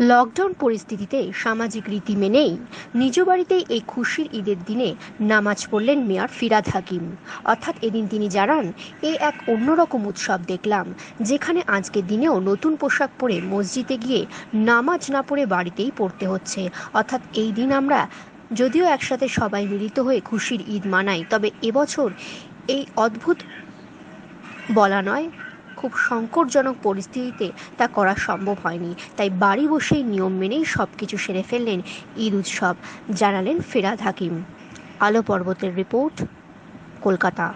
Lockdown পরিস্থিতিতে সামাজিক রীতি মেনেই নিজ বাড়িতেই এই খুশির ঈদের দিনে নামাজ পড়লেন মেয়র ফিরাদ হাকিম। অর্থাৎ এদিন তিনি জানান এ এক অন্যরকম উৎসব দেখলাম, যেখানে আজকের দিনেও নতুন পোশাক পরে মসজিদে গিয়ে নামাজ না পড়ে বাড়িতেই পড়তে হচ্ছে। অর্থাৎ এই দিন আমরা যদিও একসাথে সবাই মিলিত হয়ে খুশির ঈদ মানাই, তবে এবছর এই অদ্ভুত বলা নয়। খুব সংকটজনক পরিস্থিতিতে তা করা সম্ভব হয়নি। তাই বাড়ি বসেই নিয়ম মেনেই সব কিছু সেরে ফেললেন ঈদ উৎসব, জানালেন ফেরাদ হাকিম। আলো পর্বতের রিপোর্ট, কলকাতা।